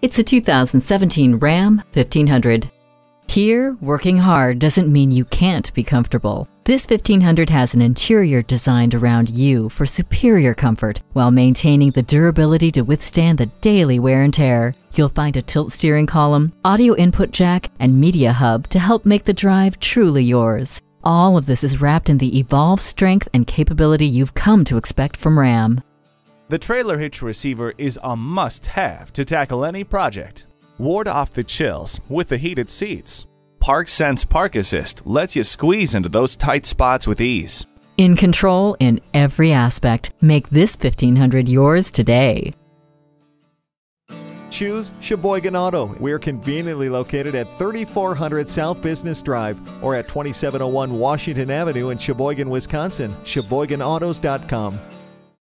It's a 2017 Ram 1500. Here, working hard doesn't mean you can't be comfortable. This 1500 has an interior designed around you for superior comfort while maintaining the durability to withstand the daily wear and tear. You'll find a tilt steering column, audio input jack, and media hub to help make the drive truly yours. All of this is wrapped in the evolved strength and capability you've come to expect from Ram. The trailer hitch receiver is a must-have to tackle any project. Ward off the chills with the heated seats. Park Sense Park Assist lets you squeeze into those tight spots with ease. In control in every aspect. Make this 1500 yours today. Choose Sheboygan Auto. We're conveniently located at 3400 South Business Drive or at 2701 Washington Avenue in Sheboygan, Wisconsin. SheboyganAutos.com.